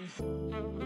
This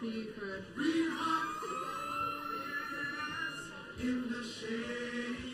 see for. in the shade.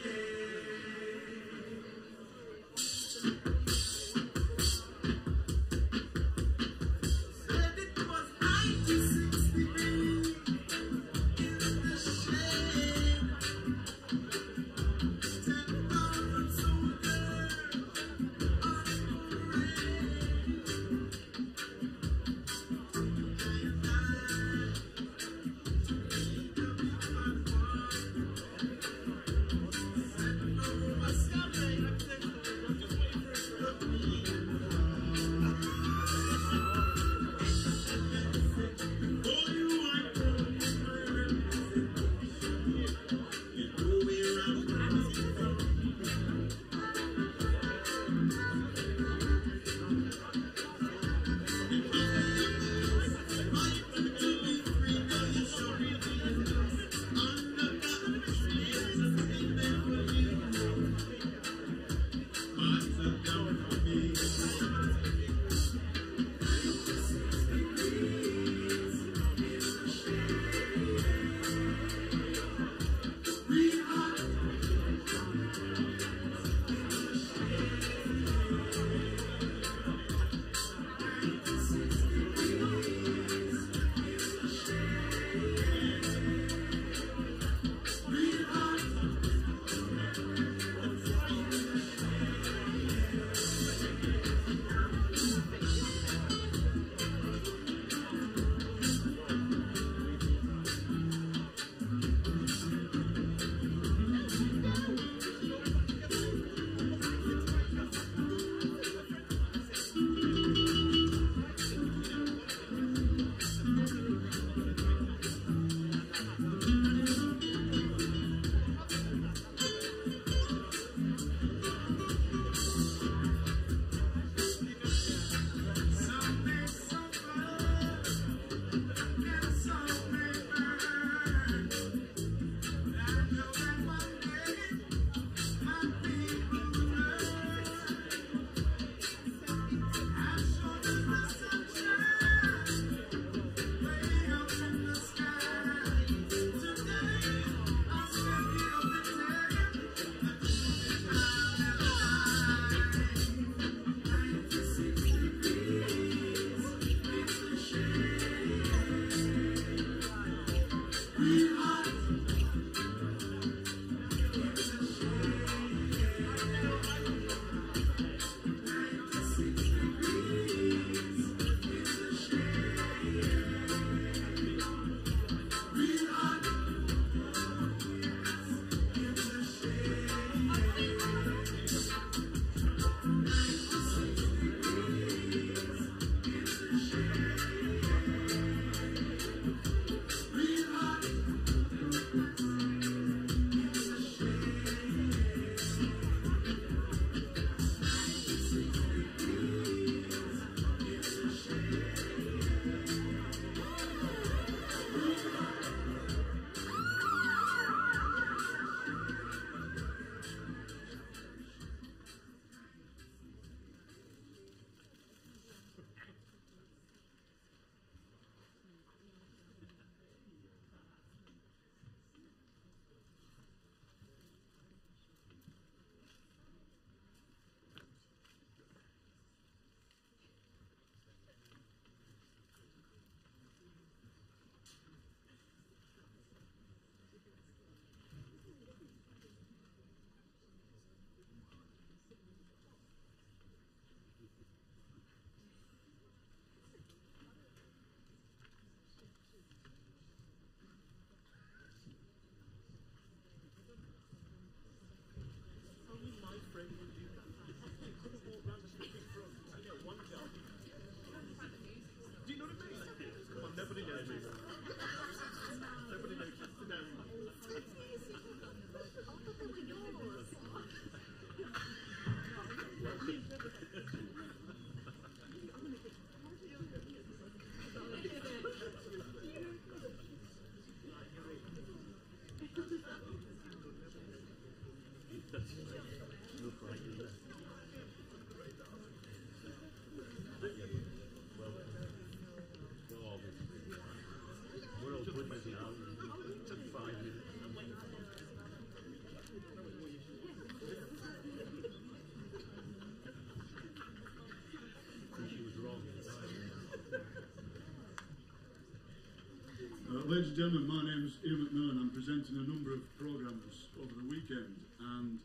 Ladies and gentlemen, my name is Ian McMillan. I'm presenting a number of programmes over the weekend, and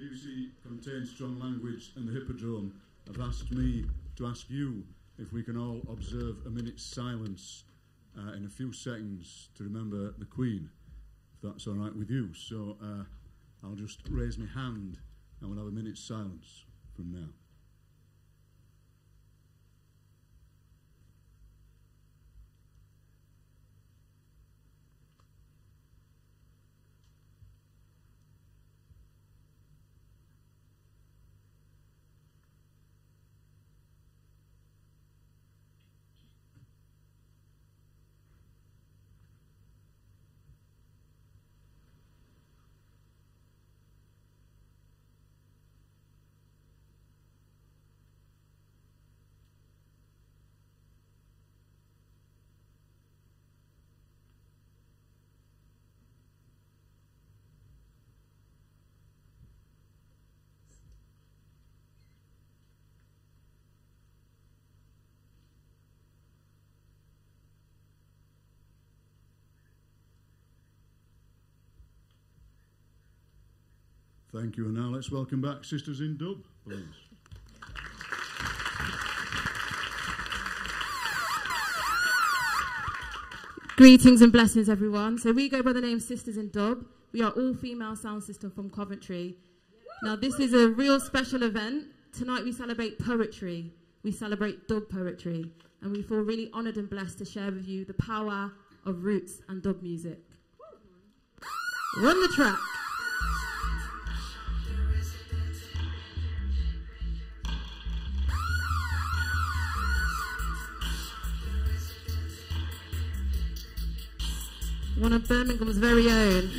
BBC contains strong language, and the Hippodrome have asked me to ask you if we can all observe a minute's silence uh, in a few seconds to remember the Queen, if that's all right with you. So uh, I'll just raise my hand, and we'll have a minute's silence from now. Thank you. And now let's welcome back Sisters in Dub, please. Greetings and blessings, everyone. So we go by the name Sisters in Dub. We are all female sound system from Coventry. Now this is a real special event. Tonight we celebrate poetry. We celebrate dub poetry. And we feel really honoured and blessed to share with you the power of roots and dub music. Run the track. Birmingham's very own.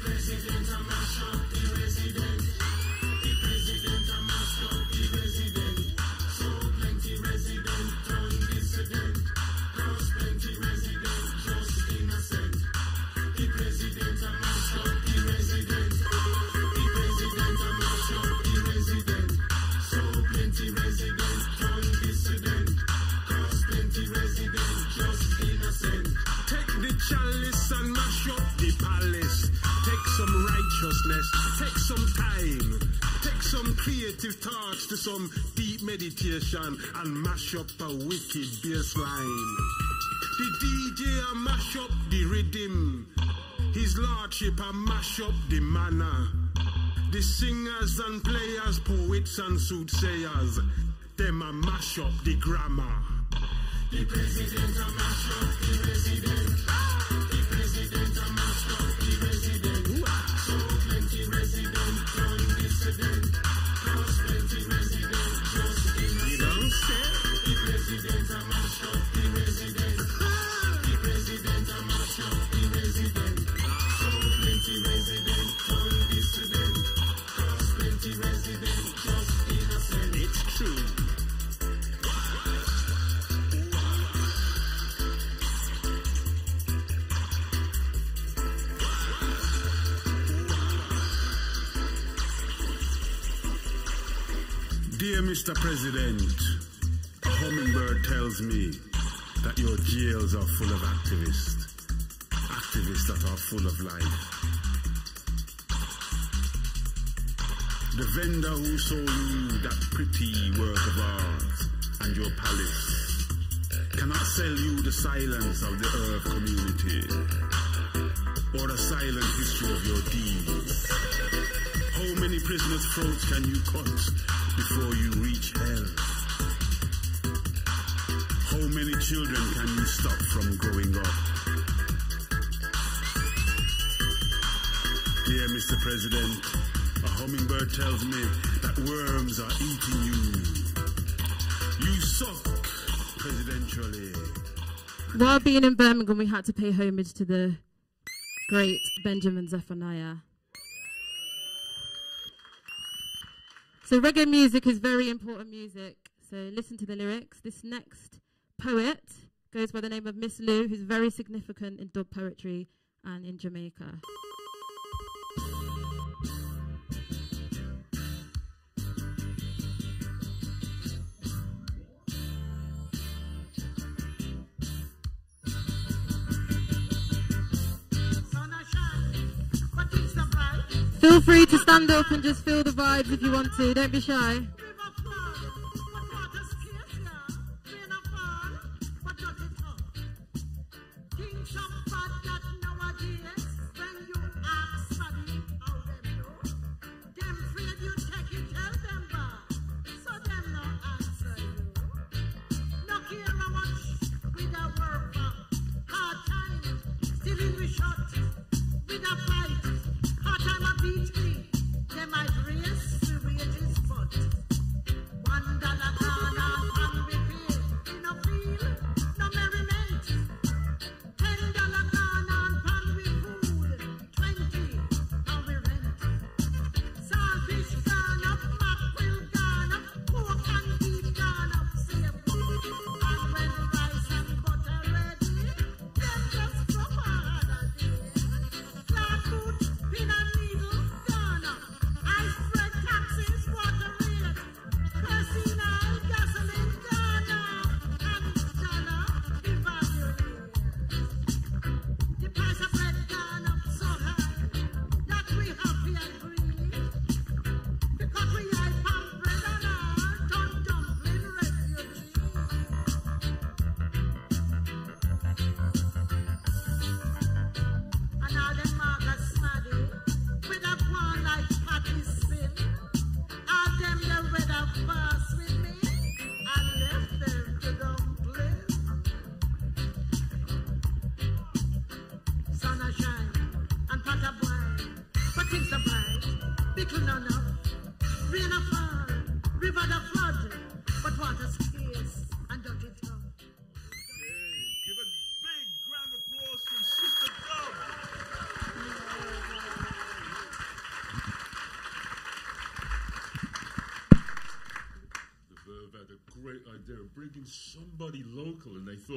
President. And mash up a wicked bass line. The DJ a mash up the rhythm. His lordship a mash up the manner. The singers and players, poets and soothsayers, them a mash up the grammar. The president a mash up the resident. Full of life. The vendor who sold you that pretty work of art and your palace cannot sell you the silence of the earth community or the silent history of your deeds. How many prisoners' throats can you cut before you reach hell? How many children can you stop from growing up? Mr. President, a hummingbird tells me that worms are eating you. You suck presidentially. While being in Birmingham, we had to pay homage to the great Benjamin Zephaniah. So, reggae music is very important music. So, listen to the lyrics. This next poet goes by the name of Miss Lou, who's very significant in dub poetry and in Jamaica. Feel free to stand up and just feel the vibes if you want to. Don't be shy.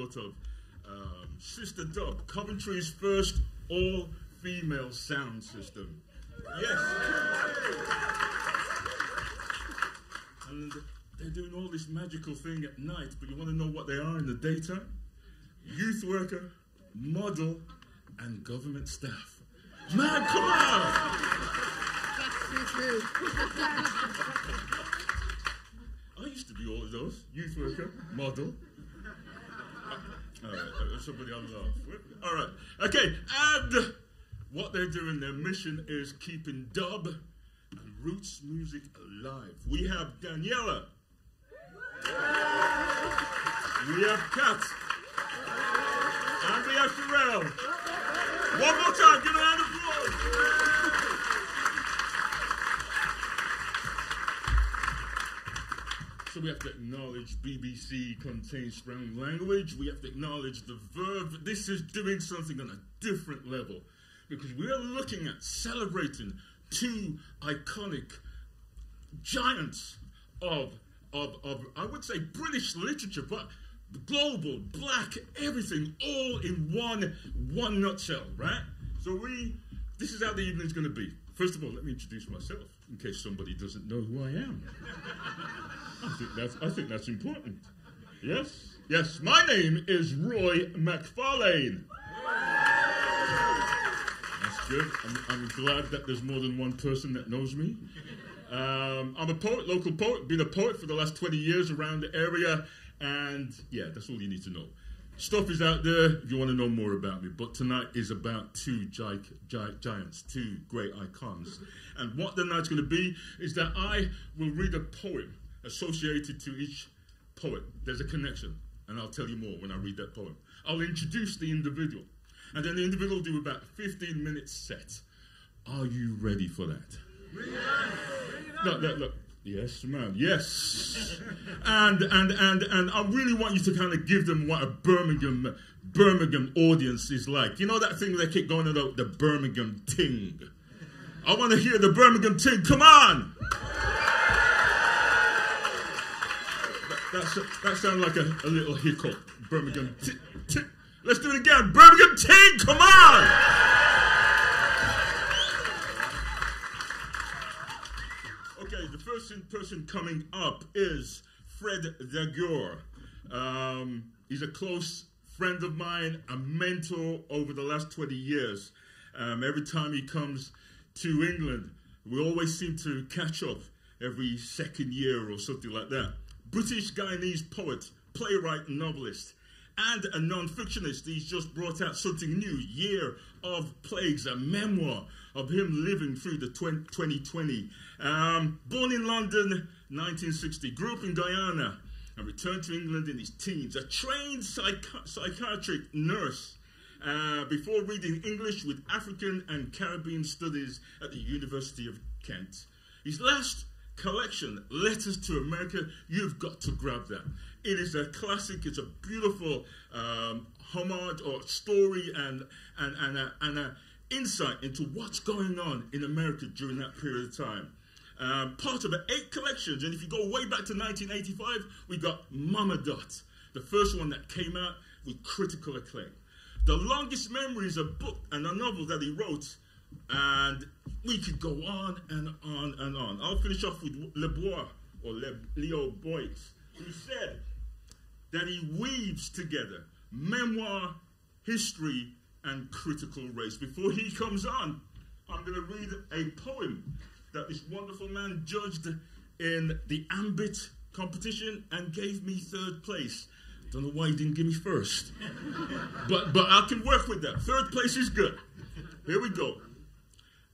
Local, and they thought of um, Sister Dub, Coventry's first all female sound system. Yes. And they're doing all this magical thing at night, but you want to know what they are in the daytime? Youth worker, model, and government staff. Man, come on! I used to be all of those. Youth worker, model. All right, somebody on laugh. All right, okay, and what they're doing, their mission is keeping dub and roots music alive. We have Daniela. We have Kat. And we have Pharrell. One more time, give a round of applause. So we have to acknowledge BBC contains strong language. We have to acknowledge the verb. This is doing something on a different level because we are looking at celebrating two iconic giants of, of, of I would say British literature, but global, black, everything, all in one one nutshell, right? So we, this is how the evening's going to be. First of all, let me introduce myself in case somebody doesn't know who I am. I think that's, I think that's important. Yes? Yes, my name is Roy McFarlane. That's good. I'm, I'm glad that there's more than one person that knows me. Um, I'm a poet, local poet, been a poet for the last 20 years around the area, and yeah, that's all you need to know. Stuff is out there if you want to know more about me. But tonight is about two gi- gi- giants, two great icons. And what the night's going to be is that I will read a poem associated to each poet. There's a connection, and I'll tell you more when I read that poem. I'll introduce the individual, and then the individual will do about 15 minutes set. Are you ready for that? Look, look, look. Yes, man. Yes. And and and and I really want you to kind of give them what a Birmingham Birmingham audience is like. You know that thing they keep going about the Birmingham ting. I want to hear the Birmingham ting. Come on. That's, that sounds like a, a little hiccup. Birmingham ting. ting. Let's do it again. Birmingham ting. Come on. Okay, the first person coming up is Fred D'Aguiar. Um, he's a close friend of mine, a mentor over the last 20 years. Um, every time he comes to England, we always seem to catch up every second year or something like that. British Guyanese poet, playwright, novelist, and a non-fictionist. He's just brought out something new, Year of Plagues, a memoir of him living through the 2020. Um, born in London, 1960, grew up in Guyana, and returned to England in his teens. A trained psych- psychiatric nurse uh, before reading English with African and Caribbean studies at the University of Kent. His last collection, Letters to America, you've got to grab that. It is a classic, it's a beautiful um, homage or story and, and, and, and a insight into what's going on in America during that period of time. Um, part of the eight collections, and if you go way back to 1985, we got Mama Dot, the first one that came out with critical acclaim. The Longest Memory is a book and a novel that he wrote, and we could go on and on and on. I'll finish off with Le Bois, or Le, Leo Boyce, who said that he weaves together memoir, history, and critical race. Before he comes on, I'm going to read a poem that this wonderful man judged in the Ambit competition and gave me third place. Don't know why he didn't give me first. but, but I can work with that. Third place is good. Here we go.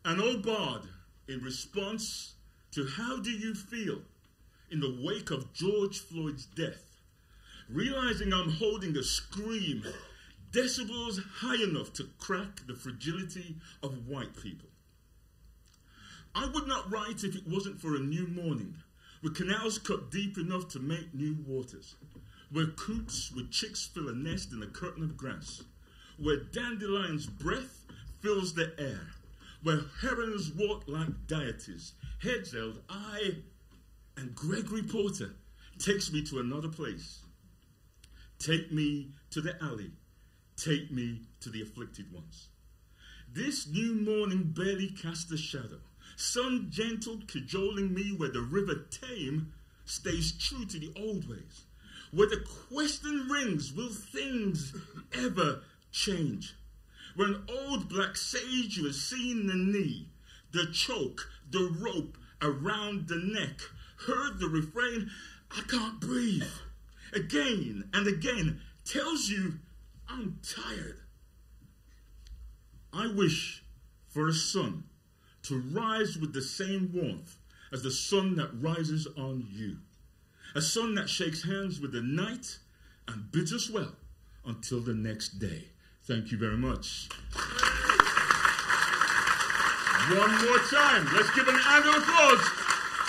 An old bard in response to how do you feel in the wake of George Floyd's death? Realizing I'm holding a scream decibels high enough to crack the fragility of white people. I would not write if it wasn't for a new morning, with canals cut deep enough to make new waters, where coots with chicks fill a nest in a curtain of grass, where dandelion's breath fills the air, where herons walk like deities, heads I, and Gregory Porter takes me to another place. Take me to the alley Take me to the afflicted ones. This new morning barely casts a shadow. Sun gentle cajoling me where the river Tame stays true to the old ways. Where the question rings, will things ever change? When old black sage was seen the knee, the choke, the rope around the neck, heard the refrain, I can't breathe, again and again, tells you I'm tired. I wish for a sun to rise with the same warmth as the sun that rises on you. A sun that shakes hands with the night and bids us well until the next day. Thank you very much. One more time. Let's give an round of applause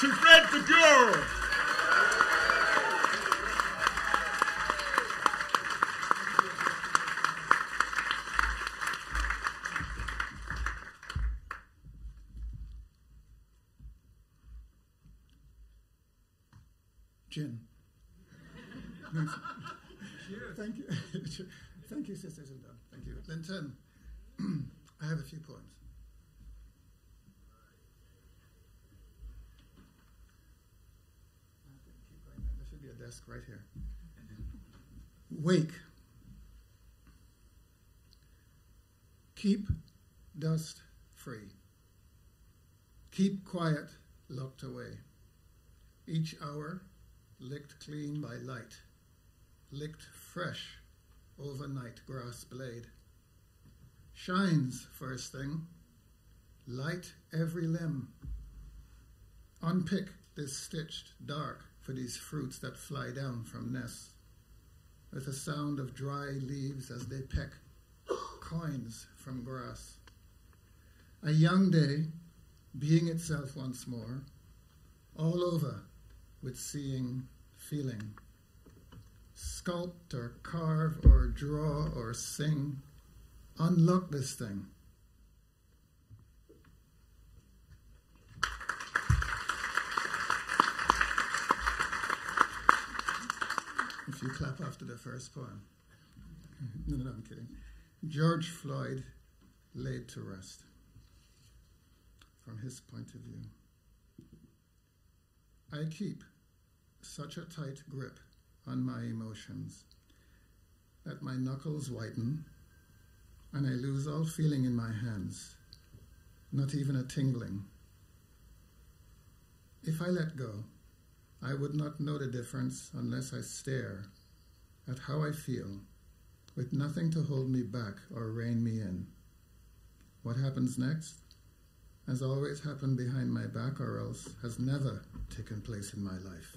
to Fred D'Aguiar. Jim. Thank you. Thank you, Sister Zilda. Thank you. Linton, I have a few poems. There should be a desk right here. Wake. Keep dust free. Keep quiet locked away. Each hour licked clean by light, licked fresh overnight grass blade. Shines, first thing, light every limb. Unpick this stitched dark for these fruits that fly down from nests, with a sound of dry leaves as they peck coins from grass. A young day, being itself once more, all over with seeing, feeling. Sculpt or carve or draw or sing. Unlock this thing. If you clap after the first poem. no, no, I'm kidding. George Floyd laid to rest from his point of view. I keep such a tight grip on my emotions that my knuckles whiten and I lose all feeling in my hands, not even a tingling. If I let go, I would not know the difference unless I stare at how I feel with nothing to hold me back or rein me in. What happens next? Has always happened behind my back or else has never taken place in my life.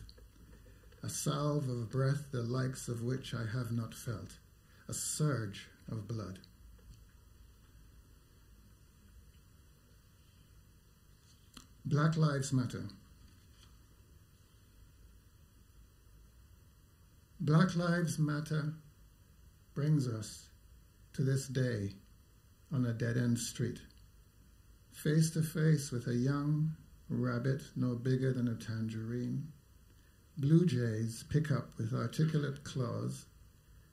A salve of breath the likes of which I have not felt, a surge of blood. Black Lives Matter. Black Lives Matter brings us to this day on a dead end street, face to face with a young rabbit no bigger than a tangerine. Blue jays pick up with articulate claws,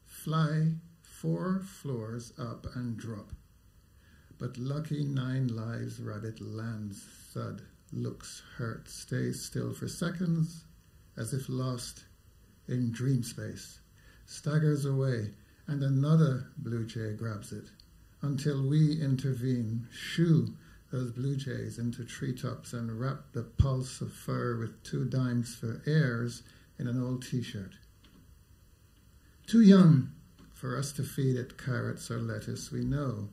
fly four floors up and drop. But lucky nine lives rabbit lands thud, looks hurt, stays still for seconds as if lost in dream space, staggers away, and another blue jay grabs it until we intervene, shoo those blue jays into treetops and wrap the pulse of fur with two dimes for airs in an old t shirt. Too young for us to feed it carrots or lettuce, we know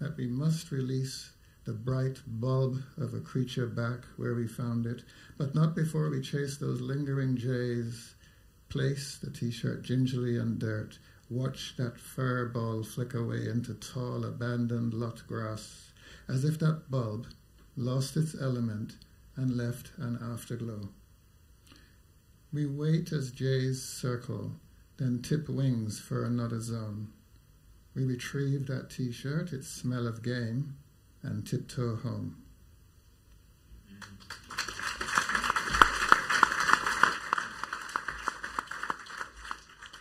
that we must release the bright bulb of a creature back where we found it, but not before we chase those lingering jays, place the t shirt gingerly on dirt, watch that fur ball flick away into tall, abandoned lot grass as if that bulb lost its element and left an afterglow. We wait as jays circle, then tip wings for another zone. We retrieve that t shirt, its smell of game, and tiptoe home.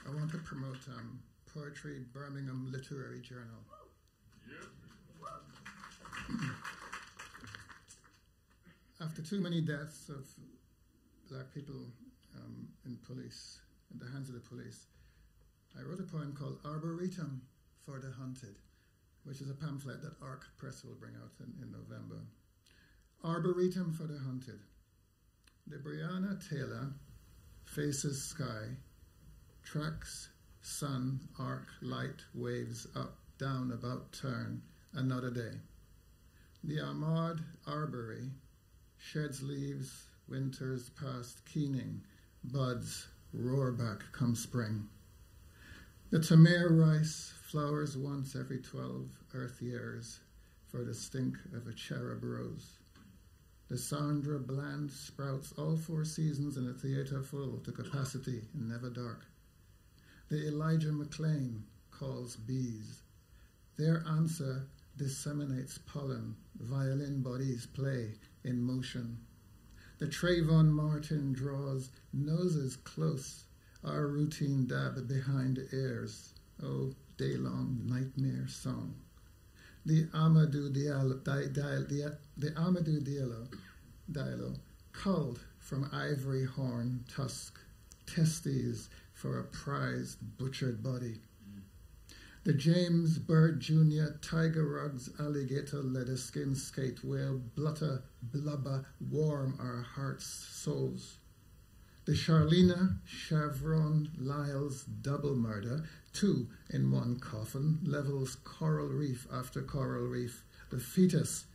I want to promote um, Poetry Birmingham Literary Journal. After too many deaths of black people um, in police, in the hands of the police, I wrote a poem called Arboretum for the Hunted, which is a pamphlet that ARC Press will bring out in, in November. Arboretum for the Hunted. The Breonna Taylor faces sky, tracks sun, arc, light, waves up, down, about, turn, another day. The Ahmaud Arbery sheds leaves, winters past keening, buds roar back come spring. The Tamir Rice flowers once every twelve earth years for the stink of a cherub rose. The Sandra Bland sprouts all four seasons in a theater full to capacity and never dark. The Elijah McClain calls bees. Their answer disseminates pollen, violin bodies play in motion. The Trayvon Martin draws noses close, our routine dab behind ears. Oh, day long nightmare song. The Amadou Diallo, di, di, di, the Amadou Diallo, Diallo, culled from ivory horn tusk, testes for a prized butchered body the James Byrd Jr. Tiger Rugs Alligator Leather Skin Skate Whale Blutter Blubber Warm our hearts, souls. The Charleena Chavon Lyles double murder, two in one coffin, levels coral reef after coral reef, the fetus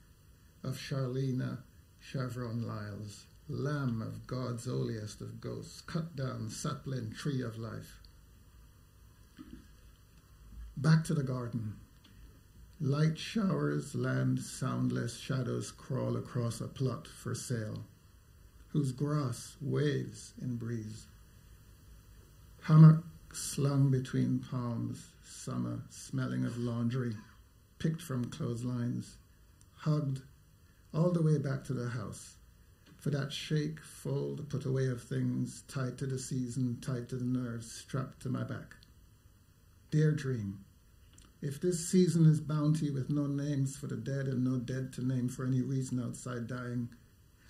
of Charleena Chavon Lyles, lamb of God's holiest of ghosts, cut down sapling tree of life. Back to the garden. Light showers land soundless, shadows crawl across a plot for sale, whose grass waves in breeze. Hammock slung between palms, summer smelling of laundry, picked from clotheslines, hugged all the way back to the house. For that shake, fold, put away of things, tied to the season, tied to the nerves, strapped to my back. Dear dream, if this season is bounty with no names for the dead and no dead to name for any reason outside dying,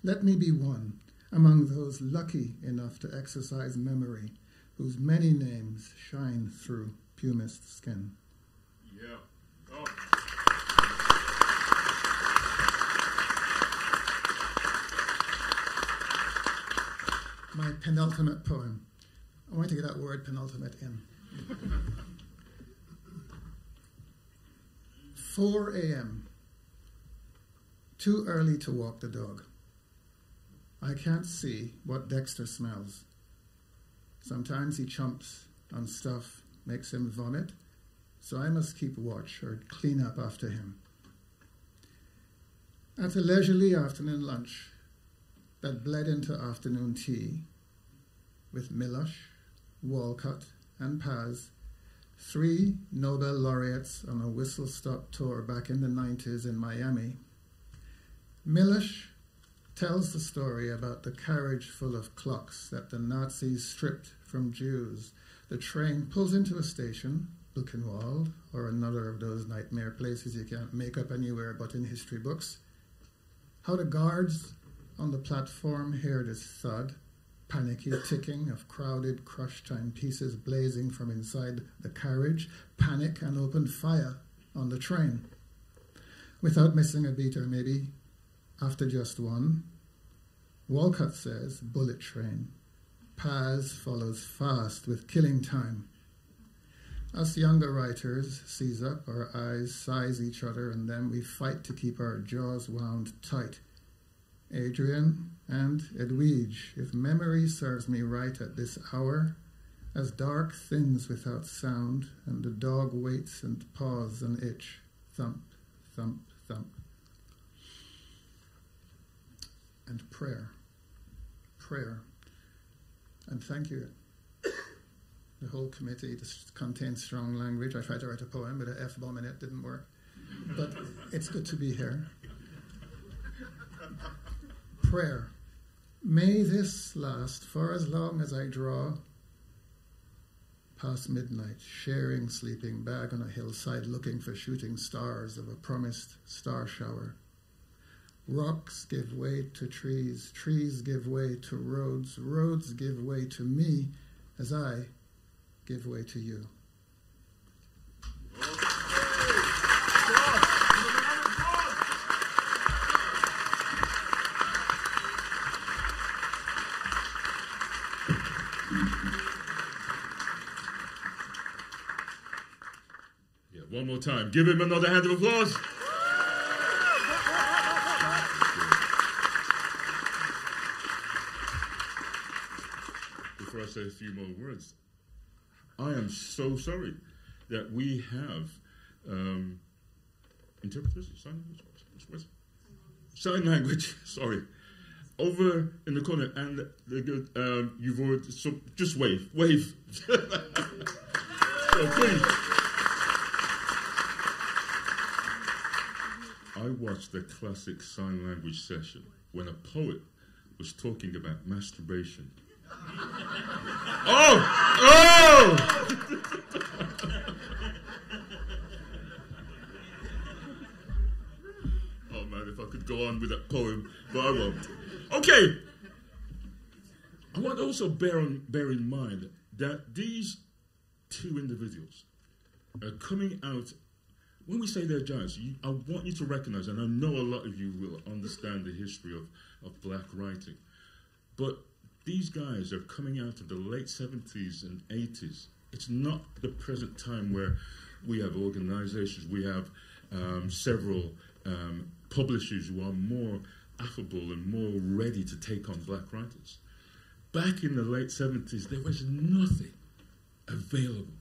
let me be one among those lucky enough to exercise memory, whose many names shine through pumist skin. My penultimate poem. I want to get that word penultimate in. 4 a.m. Too early to walk the dog. I can't see what Dexter smells. Sometimes he chomps on stuff, makes him vomit, so I must keep watch or clean up after him. At a leisurely afternoon lunch that bled into afternoon tea with Milosz, Walcott, and Paz, three Nobel laureates on a whistle stop tour back in the 90s in Miami. Milosz tells the story about the carriage full of clocks that the Nazis stripped from Jews. The train pulls into a station, Buchenwald, or another of those nightmare places you can't make up anywhere but in history books. How the guards on the platform hear this thud, panicky ticking of crowded crush time pieces blazing from inside the carriage, panic and open fire on the train. Without missing a beat or maybe after just one, Walcott says, bullet train. Paz follows fast with killing time. Us younger writers seize up, our eyes size each other, and then we fight to keep our jaws wound tight. Adrian and Edwidge, if memory serves me right at this hour, as dark thins without sound, and the dog waits and paws and itch, thump, thump, thump. And prayer, prayer, and thank you. The whole committee just contains strong language. I tried to write a poem but an F bomb in it, didn't work. But it's good to be here. Prayer. May this last for as long as I draw past midnight, sharing sleeping bag on a hillside, looking for shooting stars of a promised star shower. Rocks give way to trees, trees give way to roads, roads give way to me as I give way to you. Time. Give him another hand of applause. Before I say a few more words, I am so sorry that we have um, interpreters, sign language, sign language. Sorry, over in the corner, and the good. Um, you've already so just wave, wave. so please. I watched a classic sign language session when a poet was talking about masturbation. oh! Oh! oh man, if I could go on with that poem, but I won't. Okay. I want to also bear, on, bear in mind that these two individuals are coming out when we say they're giants, you, I want you to recognize, and I know a lot of you will understand the history of, of black writing, but these guys are coming out of the late 70s and 80s. It's not the present time where we have organizations, we have um, several um, publishers who are more affable and more ready to take on black writers. Back in the late 70s, there was nothing available.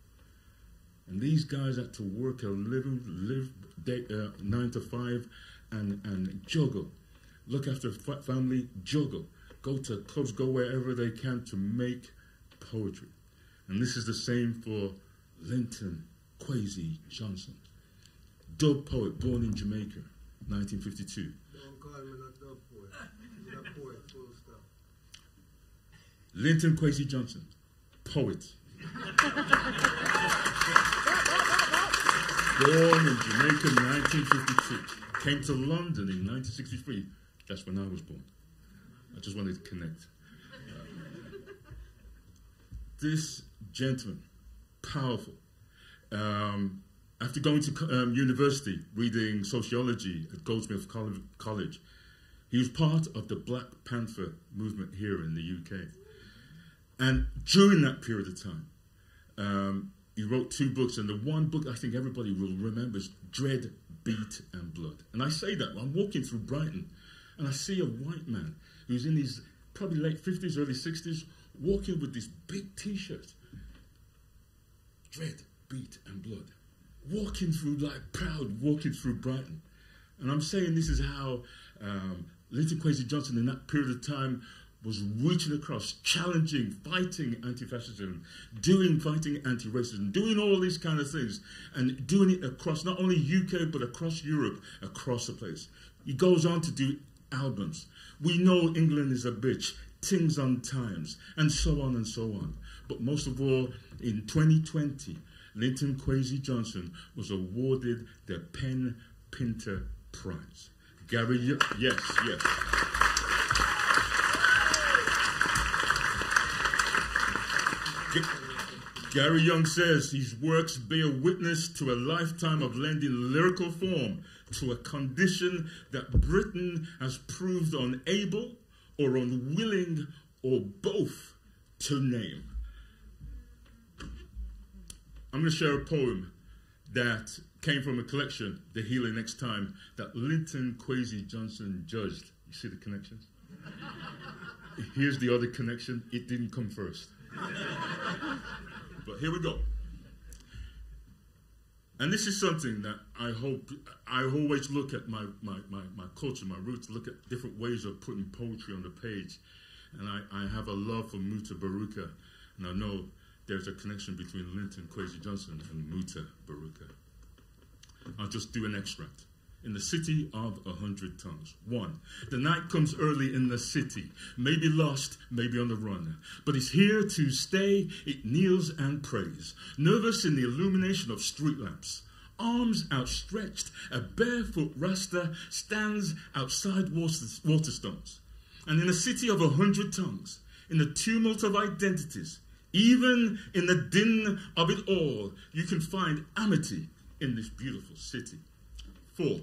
And these guys had to work a living, live day, uh, nine to five and, and juggle, look after family, juggle, go to clubs, go wherever they can to make poetry. And this is the same for Linton Kwesi Johnson, dub poet born in Jamaica, 1952. Don't call me not dub poet. Not poet, full stop. Linton Kwesi Johnson, poet. born in Jamaica in 1952. Came to London in 1963. That's when I was born. I just wanted to connect. this gentleman, powerful. Um, after going to um, university, reading sociology at Goldsmiths College, he was part of the Black Panther movement here in the UK. And during that period of time, um, he wrote two books, and the one book I think everybody will remember is Dread, Beat, and Blood. And I say that I'm walking through Brighton, and I see a white man who's in his probably late 50s, early 60s, walking with this big t shirt. Dread, beat, and blood. Walking through, like proud, walking through Brighton. And I'm saying this is how um, Linton Johnson in that period of time was reaching across, challenging, fighting anti-fascism, doing fighting anti-racism, doing all these kind of things, and doing it across not only UK but across Europe, across the place. He goes on to do albums. We know England is a bitch, things on times, and so on and so on. But most of all, in 2020, Linton Kwesi Johnson was awarded the Pen Pinter Prize. Gary, yes, yes. Gary Younge says his works bear witness to a lifetime of lending lyrical form to a condition that Britain has proved unable or unwilling or both to name. I'm going to share a poem that came from a collection, The Healing Next Time, that Linton Kwesi Johnson judged. You see the connections? Here's the other connection it didn't come first. But here we go. And this is something that I hope, I always look at my, my, my, my culture, my roots, look at different ways of putting poetry on the page. And I, I have a love for Mutabaruka. And I know there's a connection between Linton Kwesi Johnson and Muta Baruka. I'll just do an extract in the city of a hundred tongues. One, the night comes early in the city, maybe lost, maybe on the run, but it's here to stay. It kneels and prays, nervous in the illumination of street lamps. Arms outstretched, a barefoot Rasta stands outside Waterstones. And in a city of a hundred tongues, in the tumult of identities, even in the din of it all, you can find amity in this beautiful city. Four,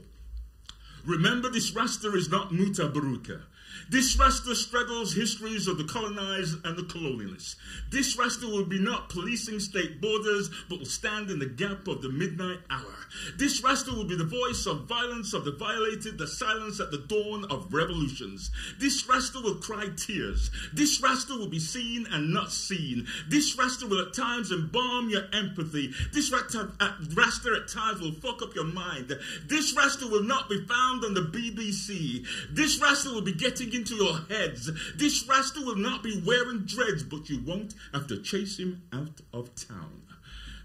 remember this Rasta is not Mutabaruka. This Rasta struggles, histories of the colonized and the colonialists. This Rasta will be not policing state borders, but will stand in the gap of the midnight hour. This Rasta will be the voice of violence of the violated, the silence at the dawn of revolutions. This Rasta will cry tears. This Rasta will be seen and not seen. This Rasta will at times embalm your empathy. This uh, Rasta at times will fuck up your mind. This Rasta will not be found on the BBC. This Rasta will be getting into your heads. This Rasta will not be wearing dreads, but you won't have to chase him out of town.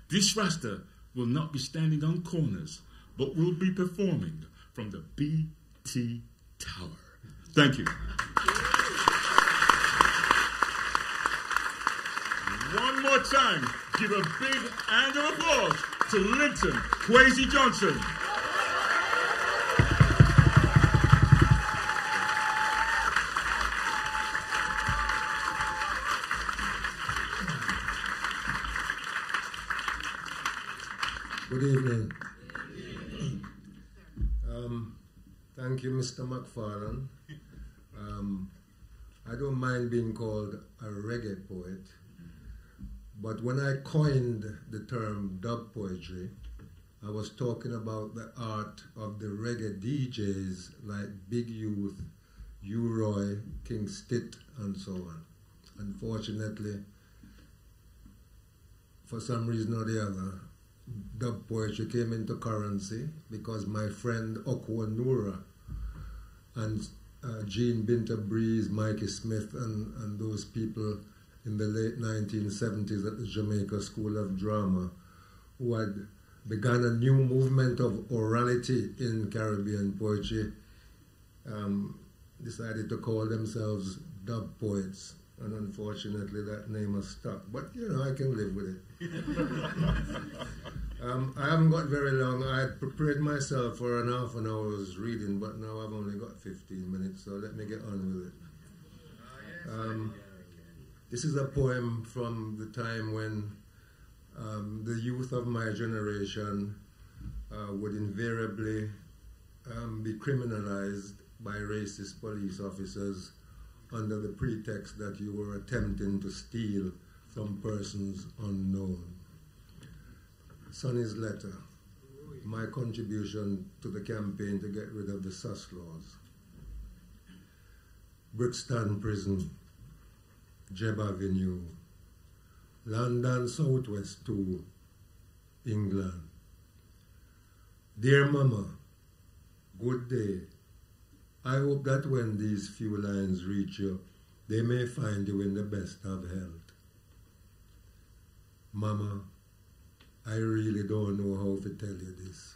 This Rasta will not be standing on corners, but will be performing from the BT Tower. Thank you. One more time, give a big hand of applause to Linton Kwesi Johnson. Good evening. Um, thank you, Mr. McFarlane. Um, I don't mind being called a reggae poet, but when I coined the term dub poetry, I was talking about the art of the reggae DJs like Big Youth, U-Roy, King Stitt, and so on. Unfortunately, for some reason or the other, dub poetry came into currency because my friend Oku Onuora and uh, Jean Binta Breeze, Mikey Smith, and, and those people in the late 1970s at the Jamaica School of Drama who had begun a new movement of orality in Caribbean poetry, um, decided to call themselves dub poets. And unfortunately, that name has stuck. But, you know, I can live with it. um, I haven't got very long. I prepared myself for an half an hour's reading, but now I've only got 15 minutes, so let me get on with it. Um, this is a poem from the time when um, the youth of my generation uh, would invariably um, be criminalized by racist police officers under the pretext that you were attempting to steal from persons unknown. Sonny's letter, my contribution to the campaign to get rid of the sus laws. Brixton Prison, Jebb Avenue, London Southwest to England. Dear Mama, good day. I hope that when these few lines reach you, they may find you in the best of health. Mama, I really don't know how to tell you this.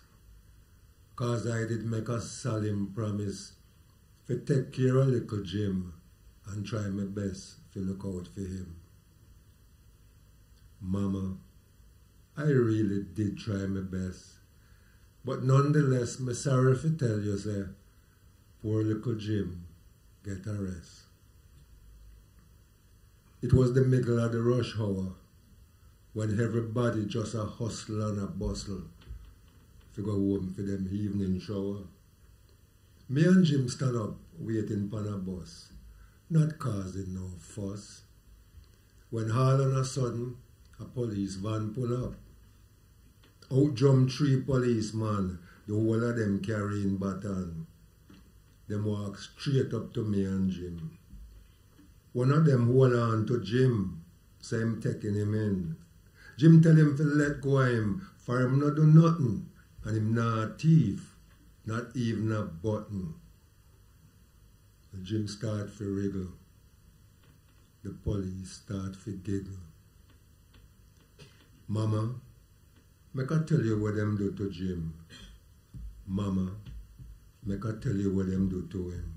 Cause I did make a solemn promise to take care of little Jim and try my best to look out for him. Mama, I really did try my best. But nonetheless, me sorry to tell you, say, poor little Jim get a rest. It was the middle of the rush hour when everybody just a hustle and a bustle to go home for them evening shower. Me and Jim stand up waiting for a bus, not causing no fuss. When all on a sudden, a police van pull up. Out jump three policemen, the whole of them carrying baton. Them walk straight up to me and Jim. One of them hold on to Jim, same taking him in. Jim tell him to let go of him, for him not do nothing, and him not thief, not even a button. Jim start for wriggle. The police start for giggle. Mama, make I tell you what them do to Jim. Mama, make I tell you what them do to him.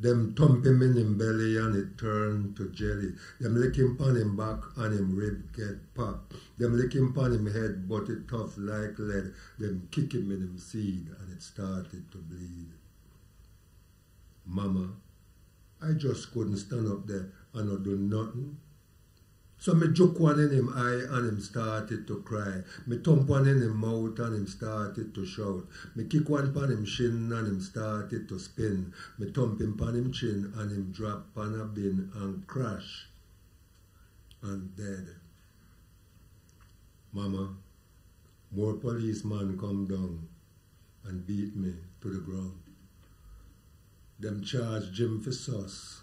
Them thump him in him belly and it turn to jelly. Them lick him pon him back and him rib get pop. Them lick him pon him head but it tough like lead. Them kick him in him seed and it started to bleed. Mama, I just couldn't stand up there and not do nothing. So me joke one in him eye and him started to cry. Me thump one in him mouth and him started to shout. Me kick one pan him shin and him started to spin. Me thump him pan him chin and him drop pan a bin and crash and dead. Mama, more policemen come down and beat me to the ground. Them charge Jim for sus.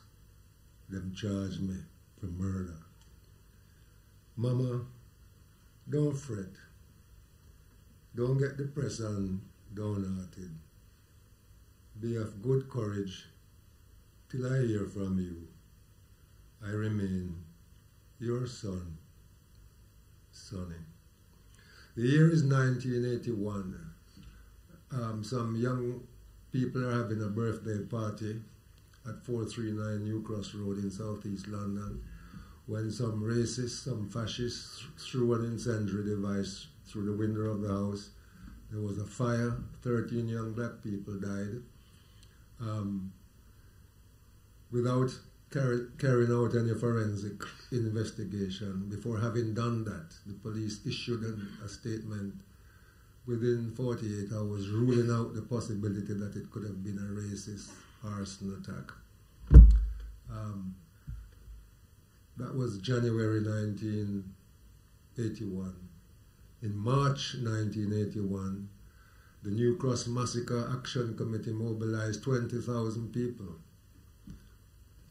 Them charge me for murder. Mama, don't fret. Don't get depressed and downhearted. Be of good courage till I hear from you. I remain your son, Sonny. The year is 1981. Um, some young people are having a birthday party at 439 New Cross Road in southeast London when some racists, some fascists threw an incendiary device through the window of the house. There was a fire, 13 young black people died. Um, without carry, carrying out any forensic investigation, before having done that, the police issued an, a statement within 48 hours ruling out the possibility that it could have been a racist arson attack. Um, that was January 1981. In March 1981, the New Cross Massacre Action Committee mobilized 20,000 people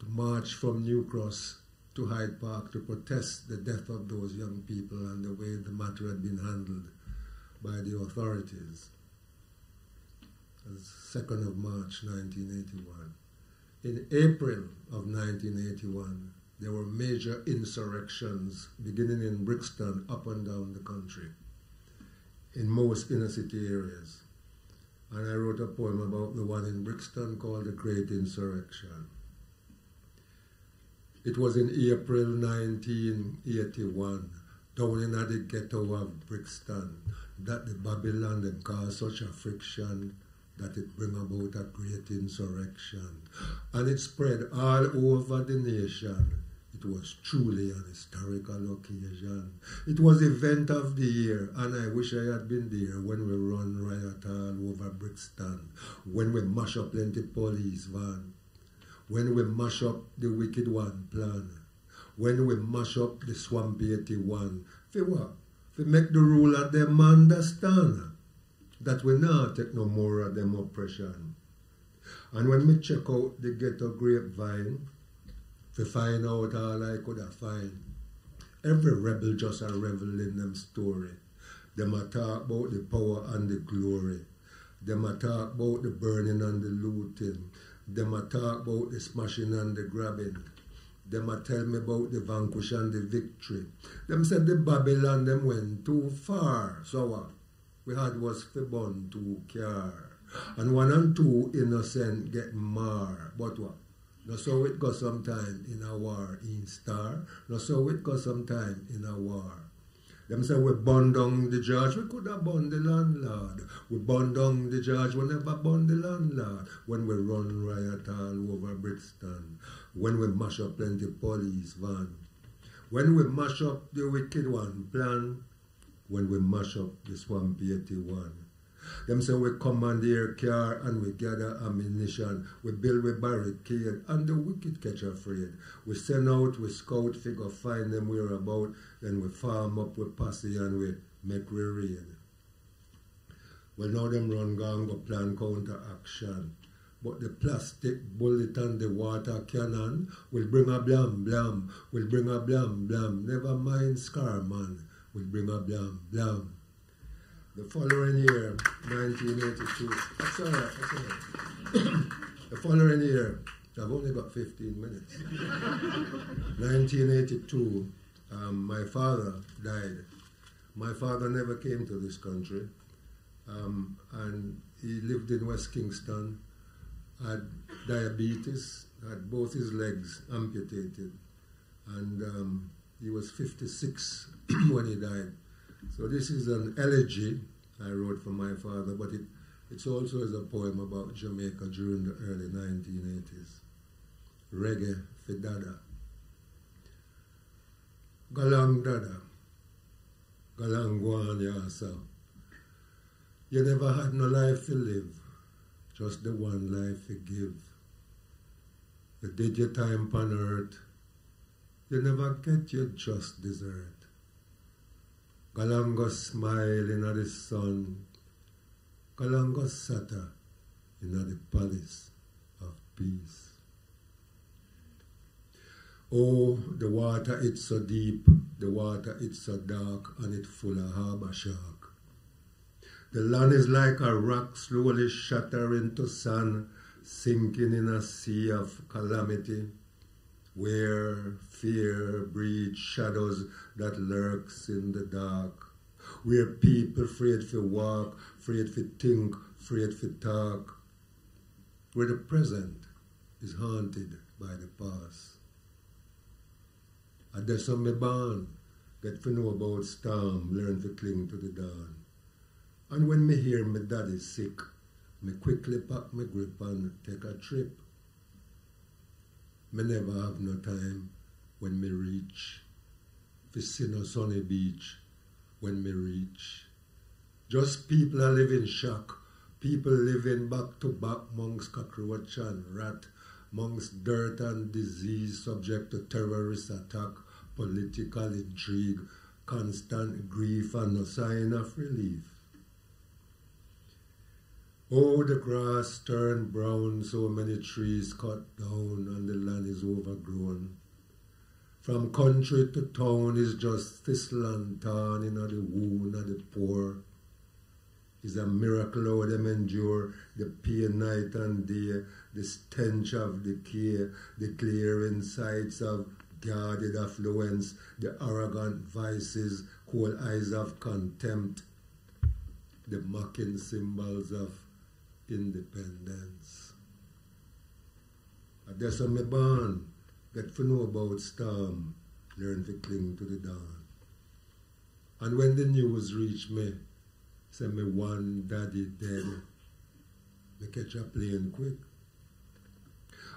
to march from New Cross to Hyde Park to protest the death of those young people and the way the matter had been handled by the authorities. 2nd of March 1981. In April of 1981, there were major insurrections beginning in Brixton up and down the country in most inner city areas. And I wrote a poem about the one in Brixton called The Great Insurrection. It was in April 1981, down in the ghetto of Brixton, that the Babylon had caused such a friction that it bring about a great insurrection. And it spread all over the nation. Was truly an historical occasion. It was event of the year, and I wish I had been there when we run riot all over Brixton, when we mash up plenty police van, when we mash up the wicked one plan, when we mash up the swamp 81. For what? For make the rule ruler them understand that we not take no more of them oppression. And when we check out the ghetto grapevine, to find out all I could have find, every rebel just a revel in them story. Them a talk about the power and the glory. Them a talk about the burning and the looting. Them a talk about the smashing and the grabbing. Them a tell me about the vanquish and the victory. Them said the Babylon them went too far. So what? We had was for born to care. And one and two innocent get mar. But what? No so it go sometime in a war in star. No so it go sometime in a war. Them say we burn down the judge, we could have burned the landlord. We burn down the judge, we never burn the landlord. When we run riot all over Brixton. When we mash up plenty police van. When we mash up the wicked one plan. When we mash up the swamp 81. Them say we commandeer car and we gather ammunition. We build we barricade and the wicked catch afraid. We send out, we scout, figure find them whereabout. Then we farm up with posse and we make we raid. Well now them run gang go plan counter action. But the plastic bullet and the water cannon will bring a blam blam, will bring a blam blam. Never mind scar man, will bring a blam blam. The following year, 1982, that's all right, that's all right. the following year, I've only got 15 minutes. 1982, um, my father died. My father never came to this country, um, and he lived in West Kingston, had diabetes, had both his legs amputated, and um, he was 56 when he died. So this is an elegy I wrote for my father, but it it also is a poem about Jamaica during the early 1980s. Reggae for Dada. Galang Dada. Galang Yasa. You never had no life to live, just the one life to give. You did your time on earth, you never get your just desert. Galango smile in the sun. Galango sata in the palace of peace. Oh, the water it's so deep, the water it's so dark, and it full of harbor shark. The land is like a rock slowly shattering to sand, sinking in a sea of calamity, where fear breeds shadows that lurks in the dark, where people afraid to walk, afraid to think, afraid to talk, where the present is haunted by the past. And there's some me born, get to know about storm, learn to cling to the dawn. And when me hear my daddy sick, me quickly pack my grip and take a trip. Me never have no time when me reach. See no sunny beach when me reach. Just people are living shock. People living back to back amongst cockroach and rat. amongst dirt and disease, subject to terrorist attack, political intrigue, constant grief, and no sign of relief. Oh, the grass turned brown, so many trees cut down, and the land is overgrown. From country to town is just this and thorn in the wound of the poor. It's a miracle how them endure the pain night and day, the stench of decay, the glaring sights of guarded affluence, the arrogant vices, cold eyes of contempt, the mocking symbols of independence. Guess I'm born get to know about storm, learn to cling to the dawn. And when the news reached me, say me one daddy dead, me catch a plane quick.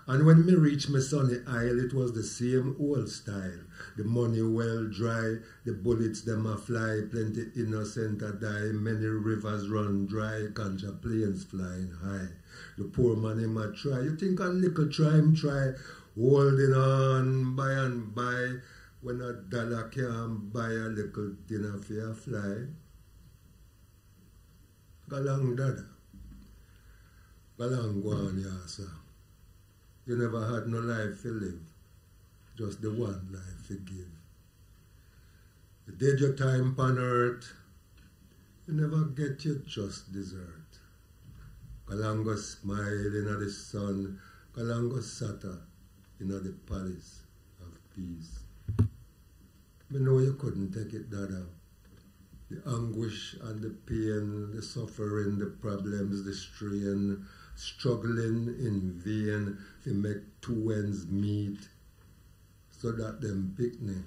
And when me reach my sunny isle, it was the same old style. The money well dry, the bullets them a fly, plenty innocent a die, many rivers run dry, contra planes flying high. The poor man him a try, you think a little try him try, holding on by and by when a dollar can buy a little dinner for a fly. Galang dada. Galang guan ya sir. You never had no life to live, just the one life to give. You did your time on earth, you never get your just desert. Kalango smiling at the sun, Kalango sata in the palace of peace. Me know you couldn't take it, Dada. The anguish and the pain, the suffering, the problems, the strain, struggling in vain to make two ends meet so that them picnic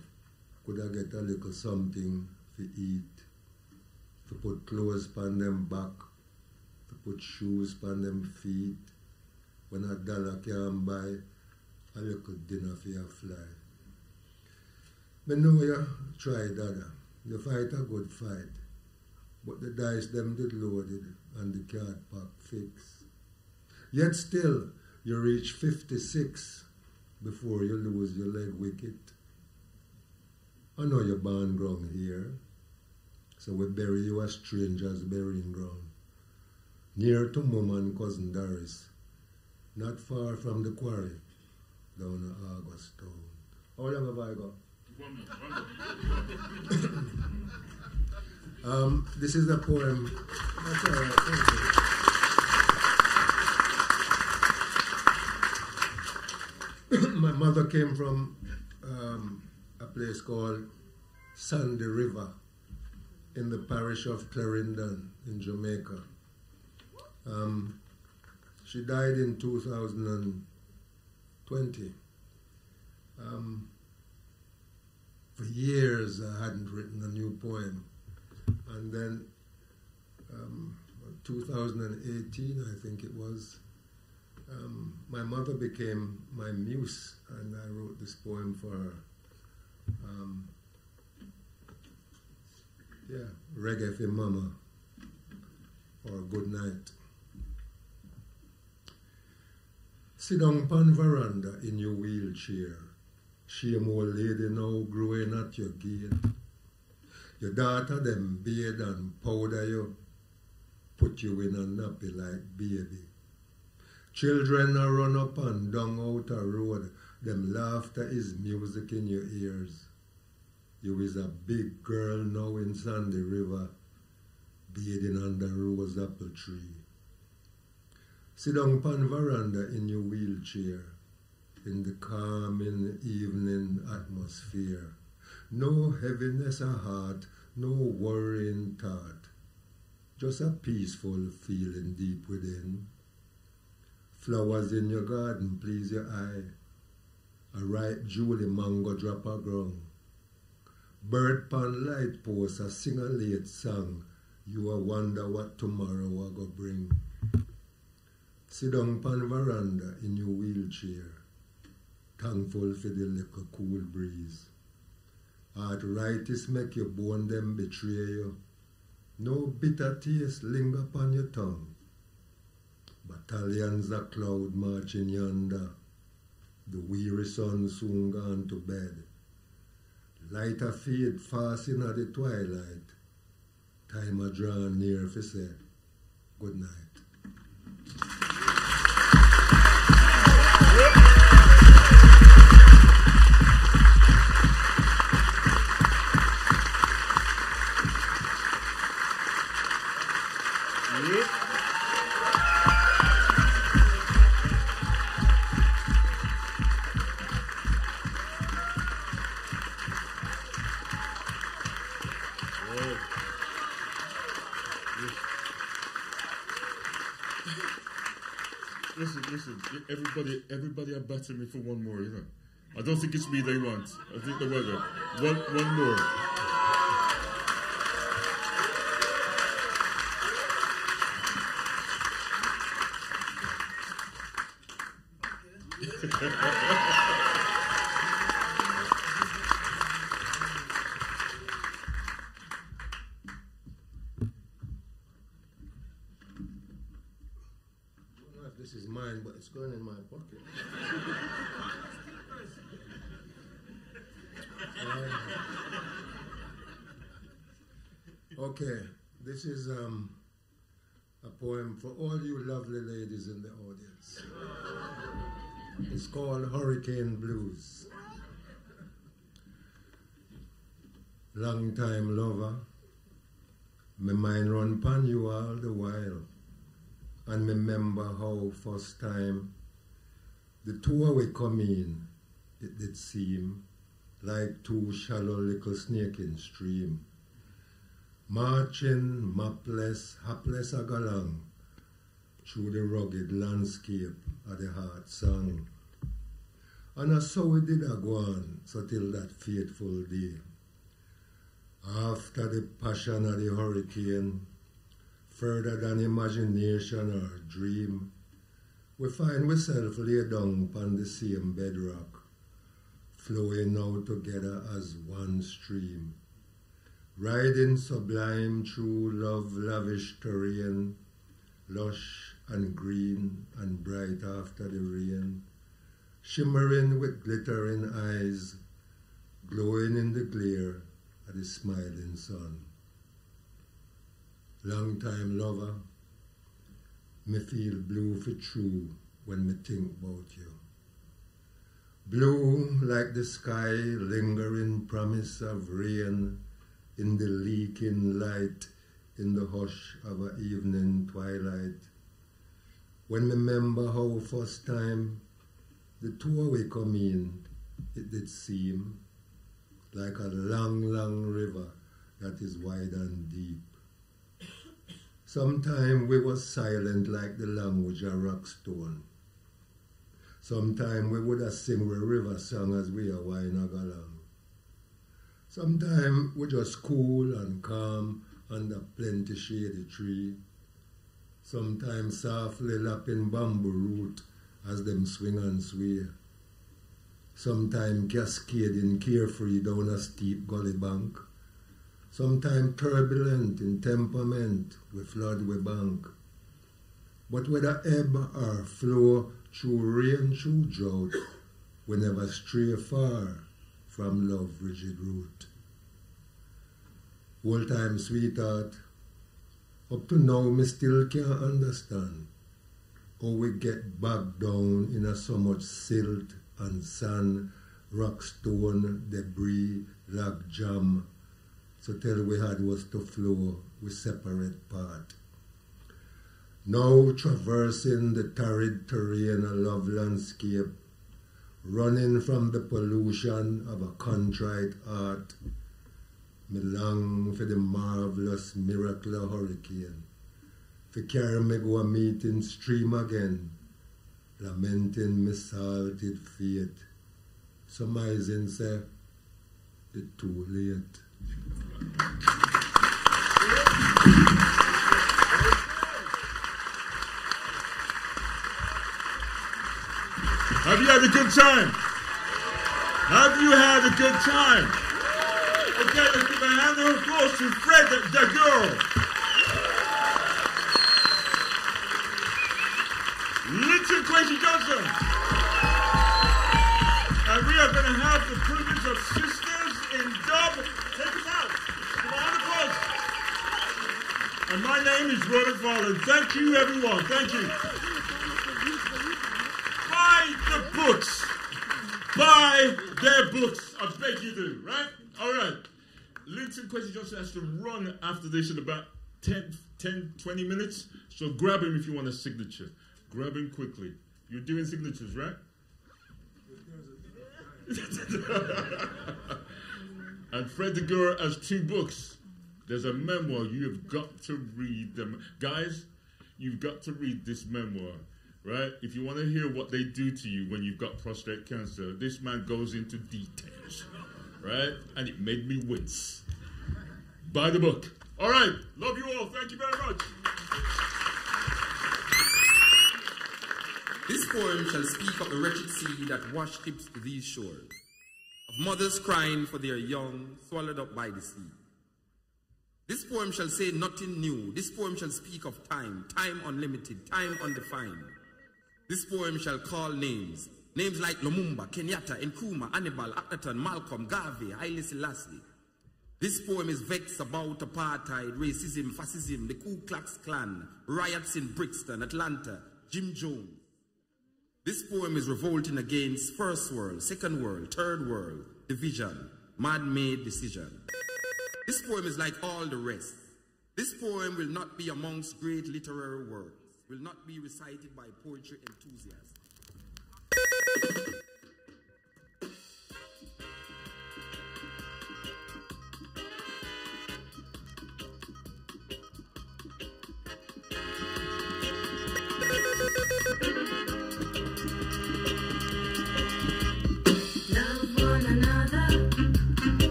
could have get a little something to eat, to put clothes upon them back, to put shoes upon them feet, when a dollar can buy a little dinner for your fly. Me know you try that. You fight a good fight. But the dice them did loaded and the card pack fixed. Yet still you reach 56 before you lose your leg wicket. I know you're born ground here, so we bury you as strangers burying ground. Near to mum and cousin Doris, not far from the quarry down at August Town. How long have I got? um, this is a poem. That's all right, thank you. My mother came from um, a place called Sandy River in the parish of Clarendon in Jamaica. Um, she died in 2020. Um, for years I hadn't written a new poem. And then um, 2018, I think it was, um, my mother became my muse, and I wrote this poem for her. Um, yeah, Reggae for Mama, or Good Night. Sit down upon veranda in your wheelchair. Shame old lady now growing at your gate. Your daughter them beard and powder you, put you in a nappy like baby. Children are run up and down out a road, them laughter is music in your ears. You is a big girl now in Sandy River, bathing under rose apple tree. Sit down upon veranda in your wheelchair, in the calming evening atmosphere. No heaviness of heart, no worrying thought, just a peaceful feeling deep within. Flowers in your garden please your eye, a ripe Julie mango drop a ground. Bird pan light post a sing a late song, you a wonder what tomorrow a go bring. Sit down pan veranda in your wheelchair, thankful for the little cool breeze. Arthritis make your bone them betray you. No bitter taste linger upon your tongue. Battalions of cloud marching yonder, The weary sun soon gone to bed. Light a fade fast in the twilight. Time a draw near for good night. Everybody, everybody are battering me for one more, you know. I don't think it's me they want. I think the weather. One, one more. This is mine, but it's going in my pocket. Uh, okay, this is um, a poem for all you lovely ladies in the audience. It's called Hurricane Blues. Long time lover, my mind run pan you all the while and remember how first time the two we come in, it did seem like two shallow little snake in stream. Marching, mapless, hapless a galang through the rugged landscape of the heart song. And I saw we did a go on, so till that fateful day. After the passion of the hurricane, further than imagination or dream, we find ourselves laid down upon the same bedrock, flowing out together as one stream, riding sublime through love lavish terrain, lush and green and bright after the rain, shimmering with glittering eyes, glowing in the glare of the smiling sun long time lover, me feel blue for true when me think about you. Blue like the sky, lingering promise of rain in the leaking light in the hush of a evening twilight. When me remember how first time the two of we come in, it did seem like a long, long river that is wide and deep. Sometime we was silent like the language of rock stone. Sometime we would have sing a river song as we are wine along. Sometime we just cool and calm under plenty shady tree. Sometimes softly lapping bamboo root as them swing and sway. Sometime cascading carefree down a steep gully bank sometimes turbulent in temperament, we flood we bank. But whether ebb or flow, through rain, through drought, we never stray far from love rigid root. Old time sweetheart, up to now me still can't understand how we get bogged down in a so much silt and sand, rock stone, debris, log jam, so till we had was to flow, we separate part. Now traversing the torrid terrain of love landscape, running from the pollution of a contrite heart, me long for the marvelous miracle of hurricane, for carry me go a meeting stream again, lamenting me salted fate, surmising say, it too late. Have you had a good time? Have you had a good time? Okay, let's give a hand of applause to Fred D'Aguiar. Richard Quincy Johnson. And my name is Roy McFarlane. Thank you, everyone. Thank you. Buy the books. Buy their books. I beg you do, right? All right. Linton Kwesi Johnson has to run after this in about 10, 10, 20 minutes. So grab him if you want a signature. Grab him quickly. You're doing signatures, right? and Fred D'Aguiar has two books. There's a memoir. You have got to read them. Guys, you've got to read this memoir, right? If you want to hear what they do to you when you've got prostate cancer, this man goes into details, right? And it made me wince. Buy the book. All right. Love you all. Thank you very much. This poem shall speak of the wretched sea that ships to these shores, of mothers crying for their young swallowed up by the sea. This poem shall say nothing new. This poem shall speak of time, time unlimited, time undefined. This poem shall call names, names like Lumumba, Kenyatta, Nkrumah, Annibal, Akhenaton, Malcolm, Garvey, Haile Selassie. This poem is vexed about apartheid, racism, fascism, the Ku Klux Klan, riots in Brixton, Atlanta, Jim Jones. This poem is revolting against first world, second world, third world, division, man-made decision. This poem is like all the rest. This poem will not be amongst great literary works, will not be recited by poetry enthusiasts.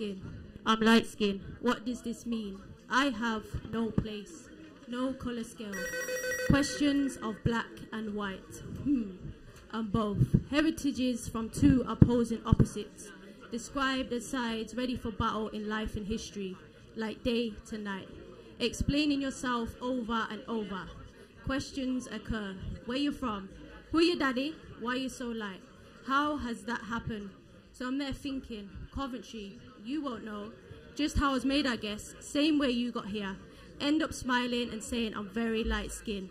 Skin. I'm light skin. What does this mean? I have no place, no color scale. Questions of black and white. Hmm. And both. Heritages from two opposing opposites. Described as sides ready for battle in life and history, like day to night. Explaining yourself over and over. Questions occur. Where you from? Who your daddy? Why you so light? How has that happened? So I'm there thinking, Coventry, you won't know. Just how I was made, I guess. Same way you got here. End up smiling and saying I'm very light skinned.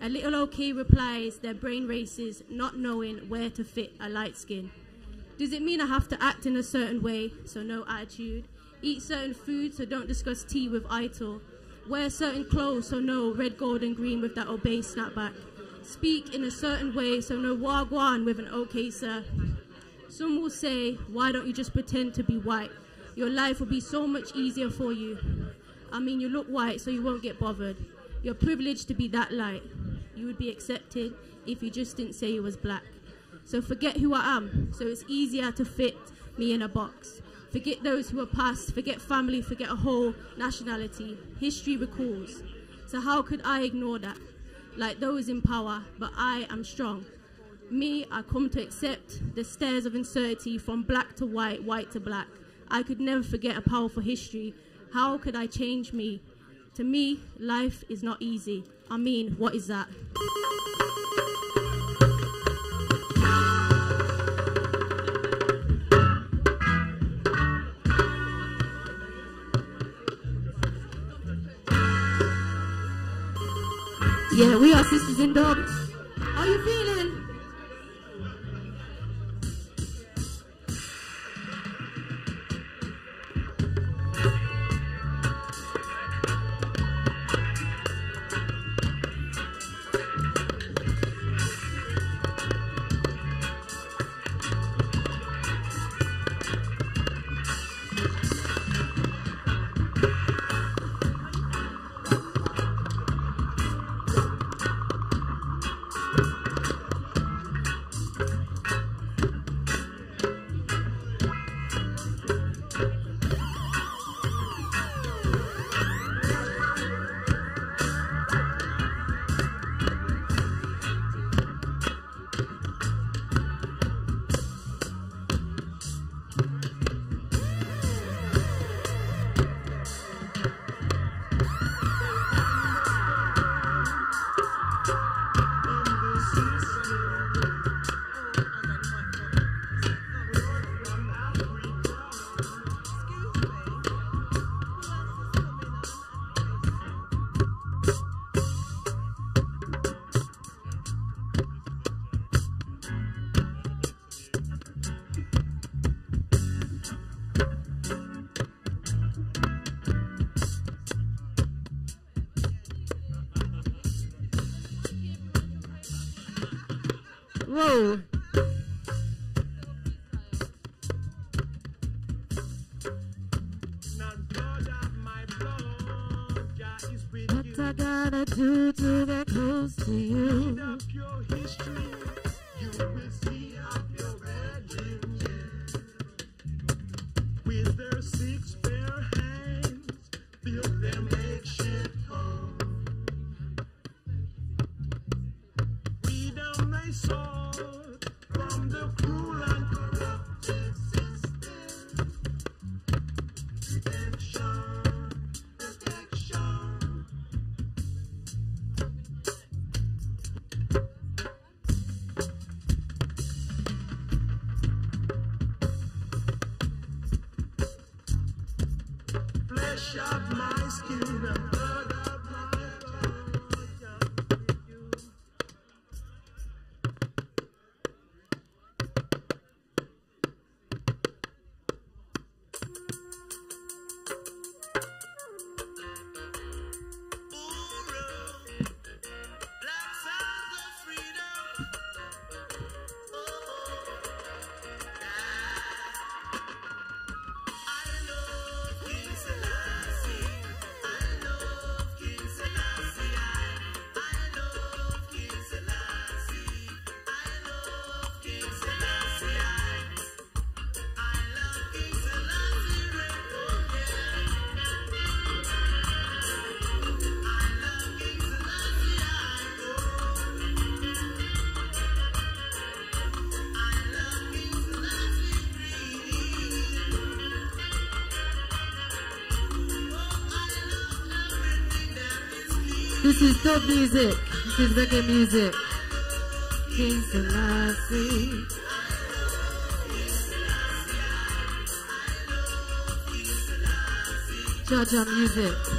A little OK replies, their brain races, not knowing where to fit a light skin. Does it mean I have to act in a certain way, so no attitude? Eat certain food, so don't discuss tea with idle? Wear certain clothes, so no red, gold, and green with that obey snapback? Speak in a certain way, so no wagwan with an okay, sir? Some will say, why don't you just pretend to be white? Your life will be so much easier for you. I mean, you look white, so you won't get bothered. You're privileged to be that light. You would be accepted if you just didn't say you was black. So forget who I am, so it's easier to fit me in a box. Forget those who are past, forget family, forget a whole nationality. History recalls. So how could I ignore that? Like those in power, but I am strong. Me, I come to accept the stairs of uncertainty from black to white, white to black. I could never forget a powerful history. How could I change me? To me, life is not easy. I mean, what is that? Yeah, we are Sisters in Dub. How you feeling? Is dub music. This is reggae music. King Selassie. Jaja music.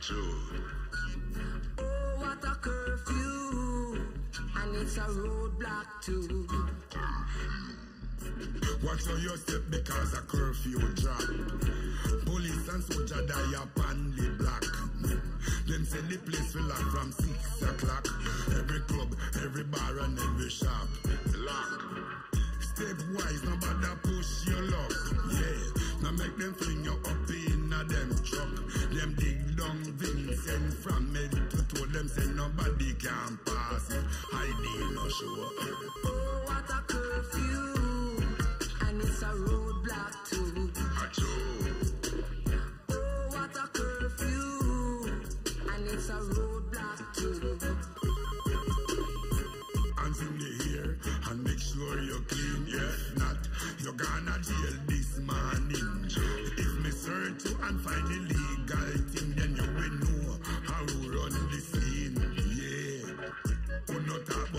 Too. Oh, what a curfew, and it's a roadblock too. Watch how you step because a curfew drop. Police and soldier die upon the block. Them say the place will lock from six o'clock. Every club, every bar and every shop. Lock. Step wise, no bother push your luck. Yeah, now make them fling you up in a them truck. Them dig down Vincent from head to toe. Them say nobody can pass it. I did not show. up. Oh, what a curfew. And it's a roadblock too. Oh, what a curfew. And it's a roadblock too. And in the here and make sure you're clean, yeah. Not you're gonna jail no top.